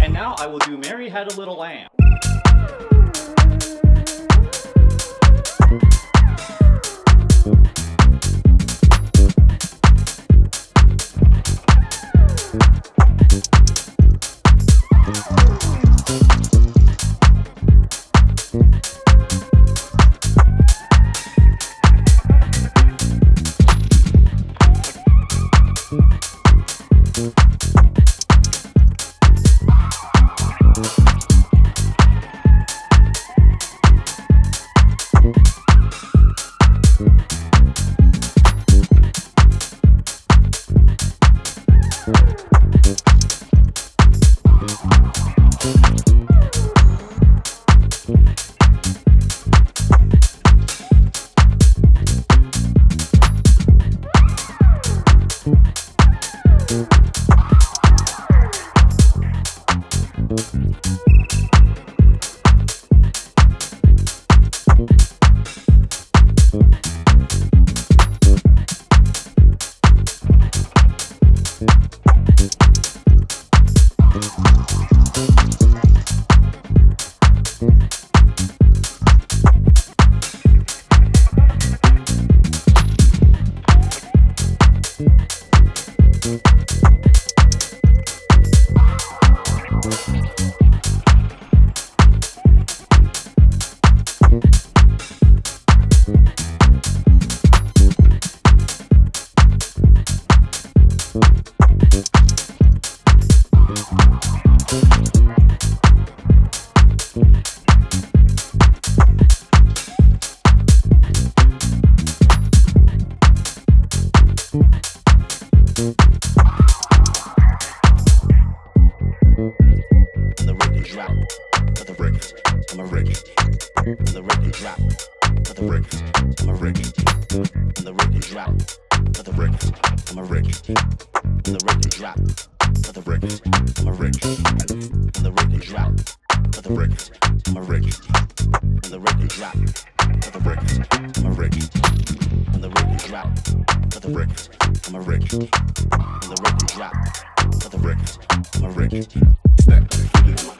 And now I will do Mary Had a Little Lamb. And But the I'm a record. And the record drop. But the records, I'm a record. And the record drop. But the records, I'm a record. And the record drop. But the records, I'm a record. And the record drop. But the records, I'm a record. And the record drop. But the records, I'm a record. And the record drop. But the records, I'm a record. And the record drop. But the records, I'm a record. Back the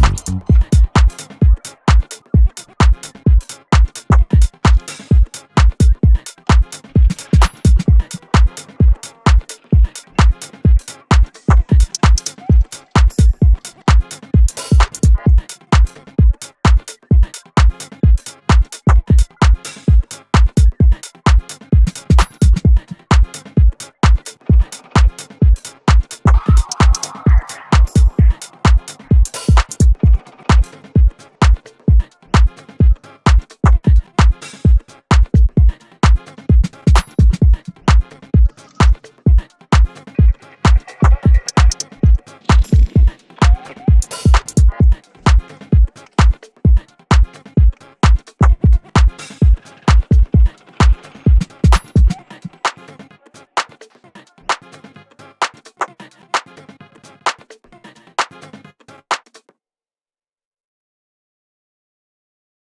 Thank